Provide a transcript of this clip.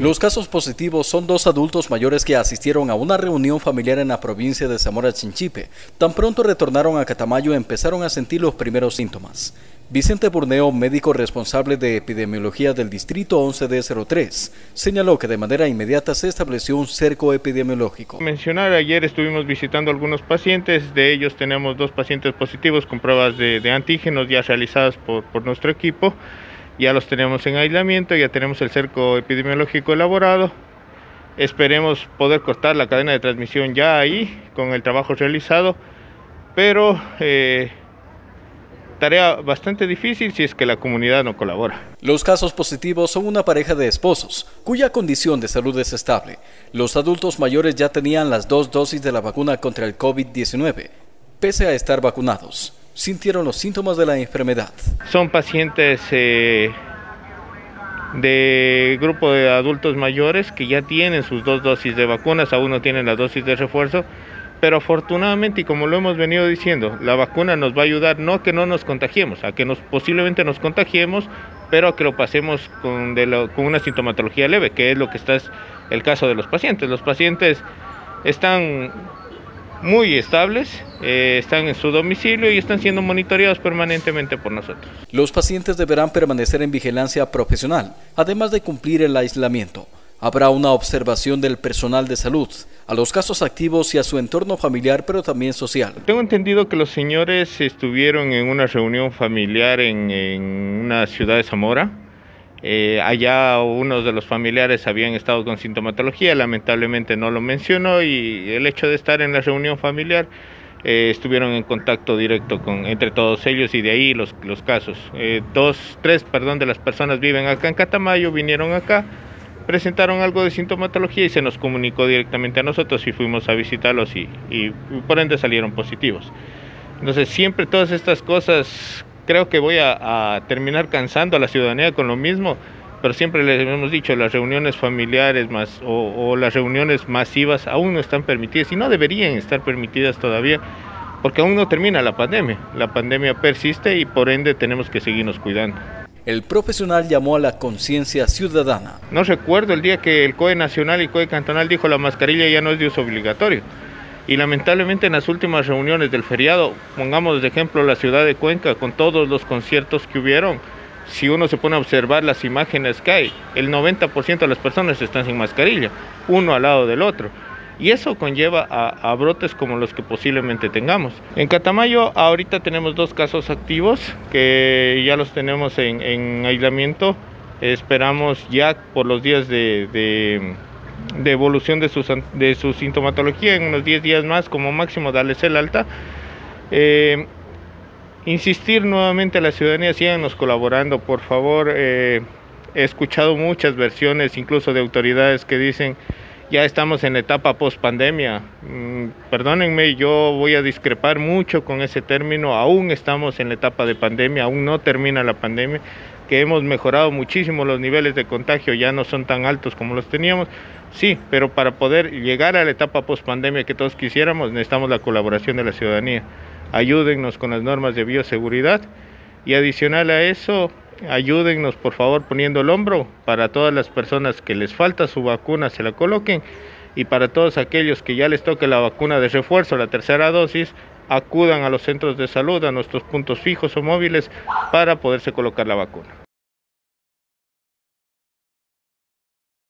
Los casos positivos son dos adultos mayores que asistieron a una reunión familiar en la provincia de Zamora Chinchipe. Tan pronto retornaron a Catamayo empezaron a sentir los primeros síntomas. Vicente Burneo, médico responsable de epidemiología del distrito 11D03, señaló que de manera inmediata se estableció un cerco epidemiológico. Mencionar, ayer estuvimos visitando algunos pacientes, de ellos tenemos dos pacientes positivos con pruebas de, antígenos ya realizadas por, por nuestro equipo ya los tenemos en aislamiento, ya tenemos el cerco epidemiológico elaborado. Esperemos poder cortar la cadena de transmisión ya ahí con el trabajo realizado, pero eh, tarea bastante difícil si es que la comunidad no colabora. Los casos positivos son una pareja de esposos cuya condición de salud es estable. Los adultos mayores ya tenían las dos dosis de la vacuna contra el COVID-19, pese a estar vacunados sintieron los síntomas de la enfermedad. Son pacientes eh, de grupo de adultos mayores que ya tienen sus dos dosis de vacunas, aún no tienen la dosis de refuerzo, pero afortunadamente y como lo hemos venido diciendo, la vacuna nos va a ayudar no a que no nos contagiemos, a que nos posiblemente nos contagiemos, pero a que lo pasemos con, con una sintomatología leve, que es lo que está es el caso de los pacientes. Los pacientes están muy estables, eh, están en su domicilio y están siendo monitoreados permanentemente por nosotros. Los pacientes deberán permanecer en vigilancia profesional, además de cumplir el aislamiento. Habrá una observación del personal de salud, a los casos activos y a su entorno familiar, pero también social. Tengo entendido que los señores estuvieron en una reunión familiar en, en una ciudad de Zamora, eh, allá unos de los familiares habían estado con sintomatología, lamentablemente no lo mencionó y el hecho de estar en la reunión familiar eh, estuvieron en contacto directo con entre todos ellos y de ahí los, los casos. Eh, dos, tres, perdón, de las personas viven acá en Catamayo, vinieron acá, presentaron algo de sintomatología y se nos comunicó directamente a nosotros y fuimos a visitarlos y, y por ende salieron positivos. Entonces siempre todas estas cosas creo que voy a, terminar cansando a la ciudadanía con lo mismo, pero siempre les hemos dicho, las reuniones familiares más o, las reuniones masivas aún no están permitidas y no deberían estar permitidas todavía porque aún no termina la pandemia. La pandemia persiste y por ende tenemos que seguirnos cuidando. El profesional llamó a la conciencia ciudadana. No recuerdo el día que el COE nacional y COE cantonal dijo la mascarilla ya no es de uso obligatorio y lamentablemente en las últimas reuniones del feriado, pongamos de ejemplo la ciudad de Cuenca con todos los conciertos que hubieron, si uno se pone a observar las imágenes que hay, el 90% de las personas están sin mascarilla, uno al lado del otro. Y eso conlleva a, brotes como los que posiblemente tengamos. En Catamayo ahorita tenemos dos casos activos que ya los tenemos en, aislamiento. Esperamos ya por los días de de evolución de su, de su sintomatología en unos 10 días más, como máximo darles el alta. Eh, insistir nuevamente a la ciudadanía, síganos colaborando, por favor. Eh, he escuchado muchas versiones, incluso de autoridades que dicen ya estamos en etapa post pandemia. Mm, perdónenme, yo voy a discrepar mucho con ese término. Aún estamos en la etapa de pandemia, aún no termina la pandemia, que hemos mejorado muchísimo los niveles de contagio, ya no son tan altos como los teníamos. Sí, pero para poder llegar a la etapa post pandemia que todos quisiéramos, necesitamos la colaboración de la ciudadanía. Ayúdennos con las normas de bioseguridad y adicional a eso, ayúdennos por favor poniendo el hombro para todas las personas que les falta su vacuna se la coloquen y para todos aquellos que ya les toque la vacuna de refuerzo, la tercera dosis, acudan a los centros de salud, a nuestros puntos fijos o móviles para poderse colocar la vacuna.